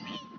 to me.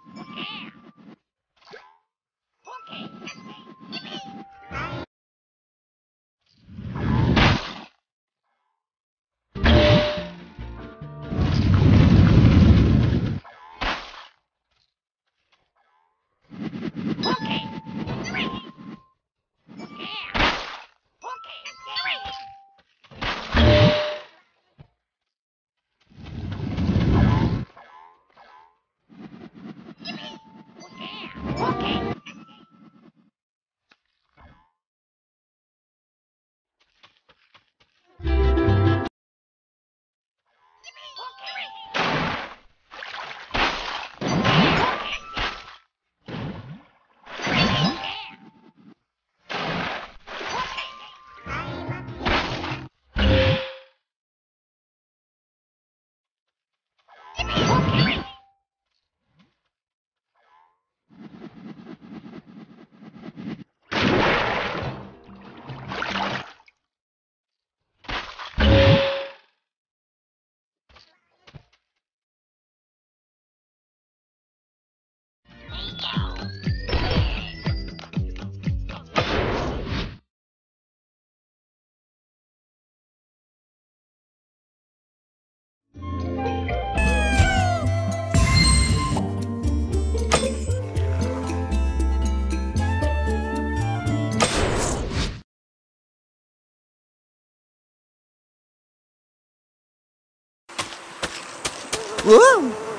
Whoa!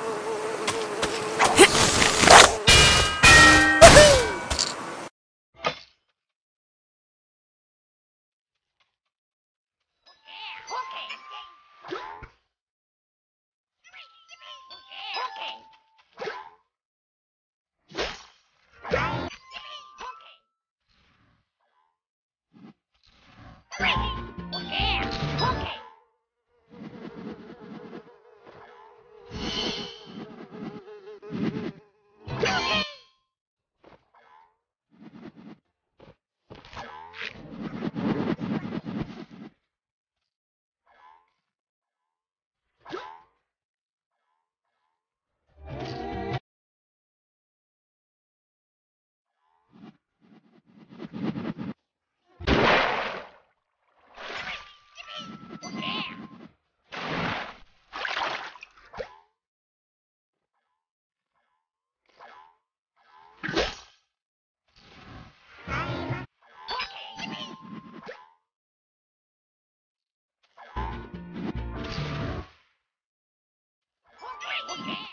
Okay.